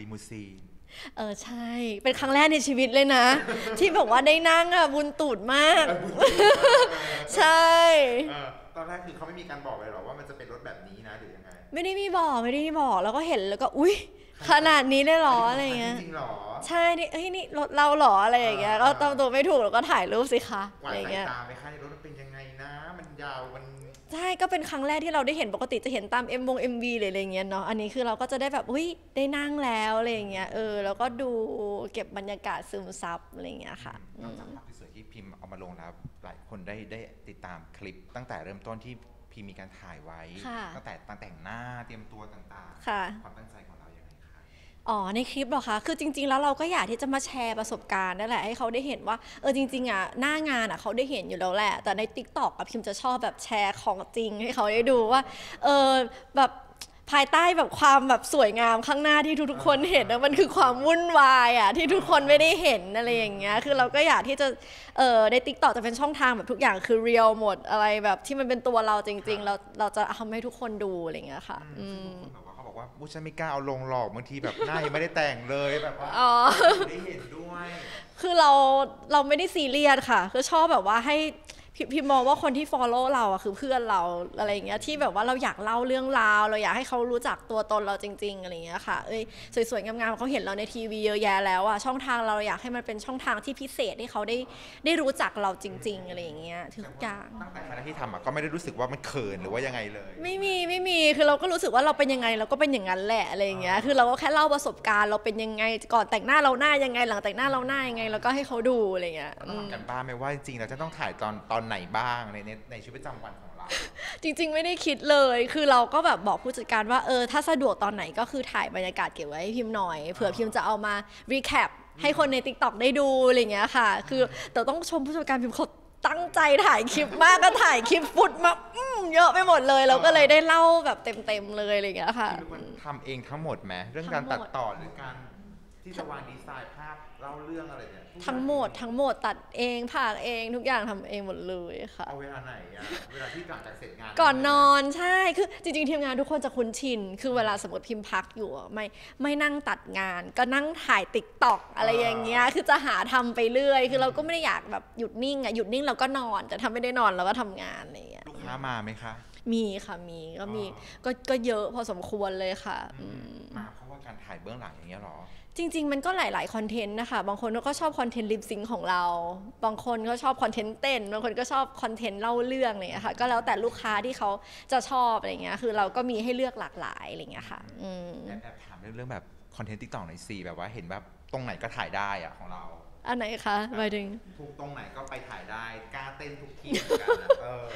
ลิมูซีน เออใช่ เป็นครั้งแรกในชีวิตเลยนะ ที่แบบว่าได้นั่งอะบุญตูดมาก ใช่ เออตอนแรกคือเขาไม่มีการบอกเลยหรอว่ามันจะเป็นรถแบบนี้นะหรือยังไงไม่ได้มีบอกไม่ได้มีบอกแล้วก็เห็นแล้วก็อุ๊ย ขนาดนี้เลยเหรออะไรเงี้ย จริงๆหรอ ใช่นี่เฮ้ยนี่รถเราเหรออะไรอย่างเงี้ยอ่า ก็ตำตัวไม่ถูกแล้วก็ถ่ายรูปสิคะหวาอะนไรสายเงี้ย ตาไหมคะในรถมันเป็นยังไงนะ มันยาวมัน ใช่ก็เป็นครั้งแรกที่เราได้เห็นปกติจะเห็นตามเอ็มวงเอ็มวีหรืออะไรเงี้ยเนาะอันนี้คือเราก็จะได้แบบอุ้ยได้นั่งแล้วอะไรอย่างเงี้ยเออแล้วก็ดูเก็บบรรยากาศซึมซับอะไรอย่างเงี้ยค่ะนอกจากภาพที่สวยที่พิมพ์เอามาลงแล้วหลายคนได้ได้ติดตามคลิปตั้งแต่เริ่มต้นที่พิมพ์มีการถ่ายไว้ค่ะตั้งแต่ตั้งแต่งหน้าเตรียมตัวต่างค่ะๆความตั้งใจของเรา อย่างไรคะอ๋อในคลิปเหรอคะ คือจริง ๆ แล้วเราก็อยากที่จะมาแชร์ประสบการณ์นั่นแหละให้เขาได้เห็นว่าเออจริง ๆอะหน้างานอะเขาได้เห็นอยู่แล้วแหละ แต่ใน t ิ k t o k อะพิมจะชอบแบบแชร์ของจริงให้เขาได้ดูว่าเออแบบภายใต้แบบความแบบสวยงามข้างหน้าที่ทุกๆคนเห็นนะมันคือความวุ่นวายอะที่ทุกคนไม่ได้เห็นอะไรอย่างเงี้ยคือเราก็อยากที่จะเออใน t ิ k t o k จะเป็นช่องทางแบบทุกอย่างคือเรียลหมดอะไรแบบที่มันเป็นตัวเราจริง ๆ เราเราจะทำให้ทุกคนดูอะไรอย่างเงี้ยค่ะ อืมซึ่ง บางคนแบบว่าเขาบอกว่าผู้ฉันไม่กล้าเอาลงหรอกบางทีแบบหน้ายังไม่ได้แต่งเลยแบบว่าอ๋อได้เห็นด้วย คือเราเราไม่ได้ซีเรียสค่ะ คือชอบแบบว่าให้ พพิมมองว่าคนที่ follow เราอะคือเพื่อนเราอะไรอย่างเงี้ยที่แบบว่าเราอยากเล่าเรื่องราว เราอยากให้เขารู้จักตัวตนเราจริง ๆอะไรอย่างเงี้ยค่ะเอ้ยสวยๆงามๆเขาเห็นเราในทีวีเยอะแยะแล้วอะช่องทางเราอยากให้มันเป็นช่องทางที่พิเศษให้เขาได้ได้รู้จักเราจริง ๆอะไรอย่างเงี้ยทุกอย่างตั้งแต่ครั้งแรกที่ทำอะก็ไม่ได้รู้สึกว่ามันเขินหรือว่ายังไงเลย ไม่มีไม่มีคือเราก็รู้สึกว่าเราเป็นยังไงเราก็เป็นอย่างนั้นแหละอะไรอย่างเงี้ยคือเราก็แค่เล่าประสบการณ์เราเป็นยังไงก่อนแต่งหน้าเราหน้ายังไงหลังแต่งหน้าเราหน้ายังไง แล้วก็ให้เขาดูอะไรอย่างเงี้ยเราอืต้องมทำกันบ้านไหมว่าจริงๆเราจะต้องถ่ายตอนตอนไหนบ้างในในในชีวิตประจำวันของเรา จริง ๆ ไม่ได้คิดเลย คือเราก็แบบบอกผู้จัดการว่าเออถ้าสะดวกตอนไหนก็คือถ่ายบรรยากาศเก็บไว้ให้พิมพ์หน่อยเผื่อพิมพ์จะเอามา recap ให้คนใน TikTok ได้ดูอะไรอย่างเงี้ยค่ะ คือแต่ต้องชมผู้จัดการพิมพ์เขาตั้งใจถ่ายคลิปมากก็ถ่ายคลิปฟุตมาอื้อเยอะไปหมดเลย เราก็เลยได้เล่าแบบเต็มๆเลยอะไรอย่างเงี้ยค่ะ คือเป็นคนทำเองทั้งหมดไหมเรื่องการตัดต่อหรือการ ที่จะวางดีไซน์ภาพเล่าเรื่องอะไรเนี่ยทั้งหมดทั้งหมดตัดเองผากเองทุกอย่างทำเองหมดเลยค่ะเอาเวลาไหนอะเวลาที่หลังจากเสร็จงานก่อนนอนใช่คือจริงๆทีมงานทุกคนจะคุ้นชิน คือเวลาสมมติพิมพ์พักอยู่อะไม่ไม่นั่งตัดงาน ก็นั่งถ่ายติ๊กต็อกอะไรอย่างเงี้ยคือจะหาทำไปเรื่อย คือเราก็ไม่ได้อยากแบบหยุดนิ่งอะหยุดนิ่งเราก็นอนแต่ถ้าไม่ได้นอนเราก็ทำงานอะไรอย่างเงี้ยลูกค้ามาไหมคะ มีค่ะมีก็มีอ๋อก็ก็เยอะพอสมควรเลยค่ะอืมมาเพราะว่าการถ่ายเบื้องหลังอย่างเงี้ยหรอจริง ๆ มันก็หลายๆคอนเทนต์นะคะ บางคนก็ชอบคอนเทนต์ lip sync ของเรา บางคนก็ชอบคอนเทนต์เต้น บางคนก็ชอบคอนเทนต์เล่าเรื่องอะไรอย่างเงี้ยค่ะ ก็แล้วแต่ลูกค้าที่เขาจะชอบอะไรเงี้ย คือเราก็มีให้เลือกหลากหลายอะไรเงี้ยค่ะอืมแอบแอบถามเรื่องเรื่องแบบคอนเทนต์ TikTok หน่อยสิแบบว่าเห็นแบบตรงไหนก็ถ่ายได้อะของเรา อันไหนคะหมายถึงทุกตรงไหนก็ไปถ่ายได้ กล้าเต้นทุกที่เหมือนกันนะเออ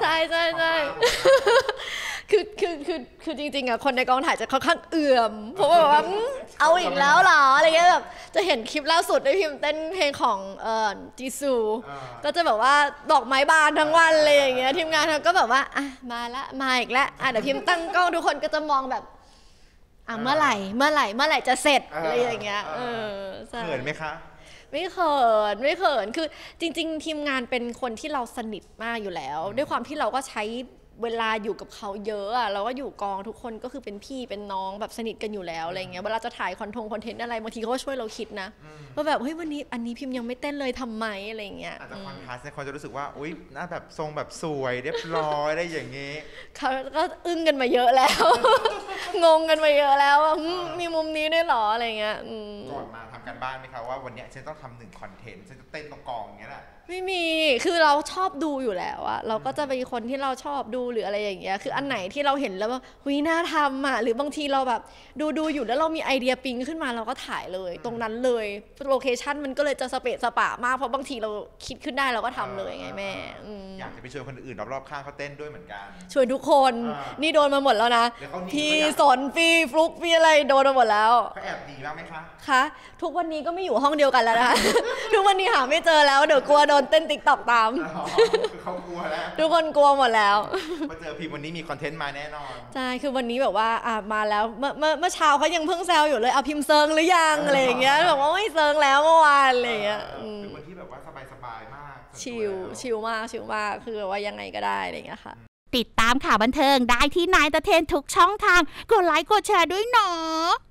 ใช่ใช่ใช่ความกล้าของเราคือคือคือคือจริงๆอะคนในกองถ่ายจะค่อนข้างเอื่อมเพราะว่าแบบว่าอืมเอาอีกแล้วเหรออะไรเงี้ยแบบจะเห็นคลิปล่าสุดได้พิมพ์เต้นเพลงของเอ่อจีซูอ่าก็จะแบบว่าดอกไม้บานทั้งวันเลยอย่างเงี้ยทีมงานเขาก็แบบว่าอะมาละมาอีกแล้วอะเดี๋ยวพิมพ์ตั้งกล้องทุกคนก็จะมองแบบอะเมื่อไหร่เมื่อไหร่เมื่อไหร่จะเสร็จอะไรอย่างเงี้ยเออใช่เขินไหมคะ ไม่เขินไม่เขินคือจริง ๆ ทีมงานเป็นคนที่เราสนิทมากอยู่แล้ว ด้วยความที่เราก็ใช้เวลาอยู่กับเขาเยอะอะเราก็อยู่กองทุกคนก็คือเป็นพี่เป็นน้องแบบสนิทกันอยู่แล้วอะไรเงี้ยเวลาจะถ่ายคอนทงคอนเทนต์อะไรบางทีเขาก็ช่วยเราคิดนะว่าแบบเฮ้ยวันนี้อันนี้พิมพ์ยังไม่เต้นเลยทำไมอะไรเงี้ยอาจจะอืคอมนทราสต์เนี่ยคนจะรู้สึกว่าอุ้ยหน้าแบบทรงแบบสวยเรียบร้อยได้อย่างงี้เขาก็อึ้งกันมาเยอะแล้ว งงกันมาเยอะแล้วว่าอืมมีมุมนี้ด้วยเหรออะไรเงี้ยอืมก่อนมาทำ การบ้านไหมคะว่าวันเนี้ยฉันต้องทำหนึ่งคอนเทนต์ฉันจะเต้นตรงกองอย่างเงี้ยแหละ ไม่มี คือเราชอบดูอยู่แล้วอะเราก็จะเป็นคนที่เราชอบดูหรืออะไรอย่างเงี้ย คืออันไหนที่เราเห็นแล้วว่าหุยน่าทำอะหรือบางทีเราแบบดูดูอยู่แล้วเรามีไอเดียปิ๊งขึ้นมาเราก็ถ่ายเลย ตรงนั้นเลย location มันก็เลยจะสเปะสปะมาก เพราะบางทีเราคิดขึ้นได้เราก็ทำเลยไงแม่อืมอยากจะไปชวนคนอื่นรอบๆข้างเขาเต้นด้วยเหมือนกันชวนทุกคน อ่านี่นี่โดนมาหมดแล้วนะ เดี๋ยวเขาหนีพี่ไปอะสนพี่ฟลุกพี่อะไรโดนมาหมดแล้ว เขาแอบดีบ้างไหมคะ คะ ทุกวันนี้ก็ไม่อยู่ห้องเดียวกันแล้วนะคะ ทุกวันนี้หาไม่เจอแล้ว เดี๋ยวกลัวโดนเต้น TikTok ตาม อ๋อคือเขากลัวแล้วทุกคนกลัวหมดแล้ว มาเจอพิมพ์วันนี้มีคอนเทนต์มาแน่นอน ใช่ คือวันนี้แบบว่าอะมาแล้ว เมื่อเมื่อเมื่อเช้าเขายังเพิ่งแซวอยู่เลยเอาพิมเซิ้งหรือยังอะไรอย่างเงี้ยบอกว่าไม่เซิ้งแล้วเมื่อวานอะไรอย่างเงี้ยอืมเป็นคนที่แบบว่าสบายๆมาก chill chill มาก chill มากคือแบบว่ายังไงก็ได้อะไรอย่างเงี้ยค่ะ ติดตามข่าวบันเทิงได้ที่ Nine Entertain ทุกช่องทาง กดไลค์กดแชร์ด้วยเนาะ